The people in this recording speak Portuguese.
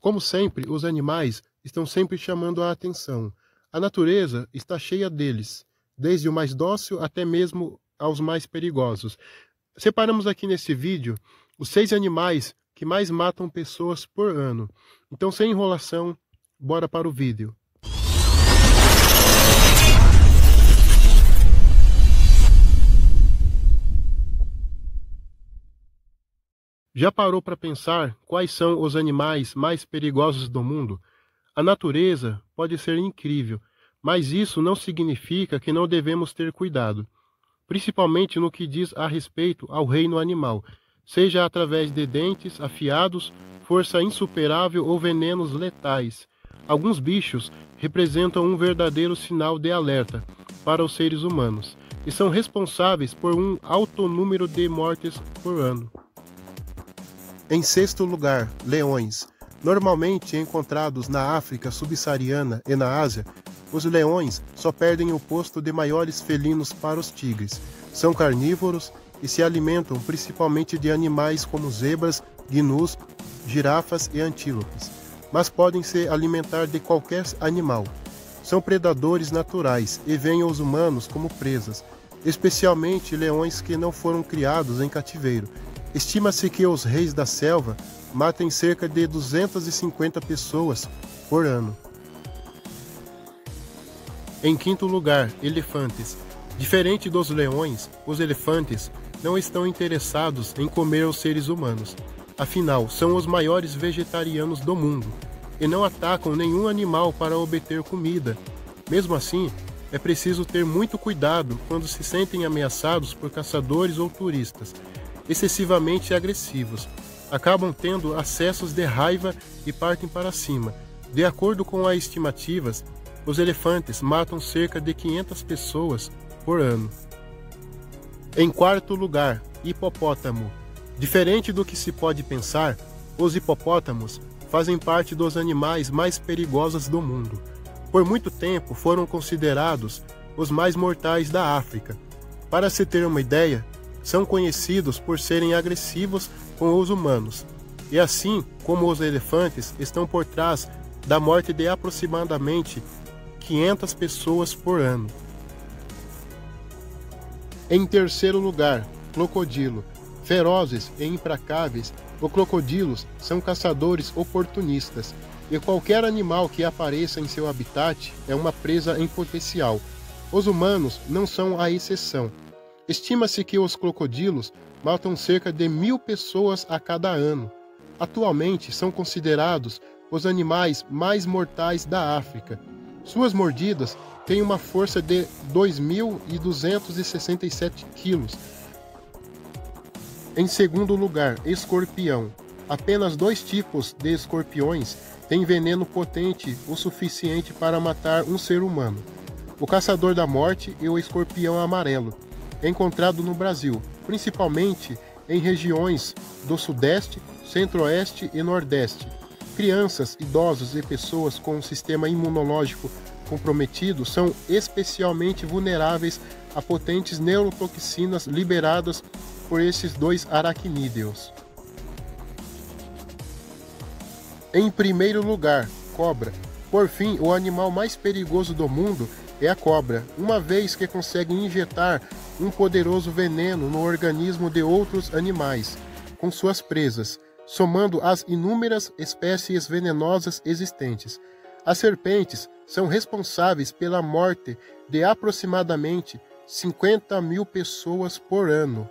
Como sempre, os animais estão sempre chamando a atenção. A natureza está cheia deles, desde o mais dócil até mesmo aos mais perigosos. Separamos aqui nesse vídeo os seis animais que mais matam pessoas por ano. Então, sem enrolação, bora para o vídeo. Já parou para pensar quais são os animais mais perigosos do mundo? A natureza pode ser incrível, mas isso não significa que não devemos ter cuidado, principalmente no que diz a respeito ao reino animal, seja através de dentes afiados, força insuperável ou venenos letais. Alguns bichos representam um verdadeiro sinal de alerta para os seres humanos e são responsáveis por um alto número de mortes por ano. Em sexto lugar, leões. Normalmente encontrados na África subsaariana e na Ásia, os leões só perdem o posto de maiores felinos para os tigres. São carnívoros e se alimentam principalmente de animais como zebras, gnus, girafas e antílopes, mas podem se alimentar de qualquer animal. São predadores naturais e veem os humanos como presas, especialmente leões que não foram criados em cativeiro Estima-se que os reis da selva matem cerca de 250 pessoas por ano. Em quinto lugar, elefantes. Diferente dos leões, os elefantes não estão interessados em comer os seres humanos. Afinal, são os maiores vegetarianos do mundo e não atacam nenhum animal para obter comida. Mesmo assim, é preciso ter muito cuidado quando se sentem ameaçados por caçadores ou turistas excessivamente agressivos. Acabam tendo acessos de raiva e partem para cima. De acordo com as estimativas, os elefantes matam cerca de 500 pessoas por ano. Em quarto lugar, hipopótamo. Diferente do que se pode pensar, os hipopótamos fazem parte dos animais mais perigosos do mundo. Por muito tempo foram considerados os mais mortais da África. Para se ter uma ideia, são conhecidos por serem agressivos com os humanos, e assim como os elefantes estão por trás da morte de aproximadamente 500 pessoas por ano. Em terceiro lugar, crocodilo. Ferozes e implacáveis, os crocodilos são caçadores oportunistas, e qualquer animal que apareça em seu habitat é uma presa em potencial. Os humanos não são a exceção. Estima-se que os crocodilos matam cerca de mil pessoas a cada ano. Atualmente são considerados os animais mais mortais da África. Suas mordidas têm uma força de 2.267 quilos. Em segundo lugar, escorpião. Apenas dois tipos de escorpiões têm veneno potente o suficiente para matar um ser humano: o caçador da morte e o escorpião amarelo encontrado no Brasil, principalmente em regiões do Sudeste, Centro-Oeste e Nordeste. Crianças, idosos e pessoas com um sistema imunológico comprometido são especialmente vulneráveis a potentes neurotoxinas liberadas por esses dois aracnídeos. Em primeiro lugar, cobra. Por fim, o animal mais perigoso do mundo é a cobra, uma vez que consegue injetar um poderoso veneno no organismo de outros animais, com suas presas, somando as inúmeras espécies venenosas existentes. As serpentes são responsáveis pela morte de aproximadamente 50 mil pessoas por ano.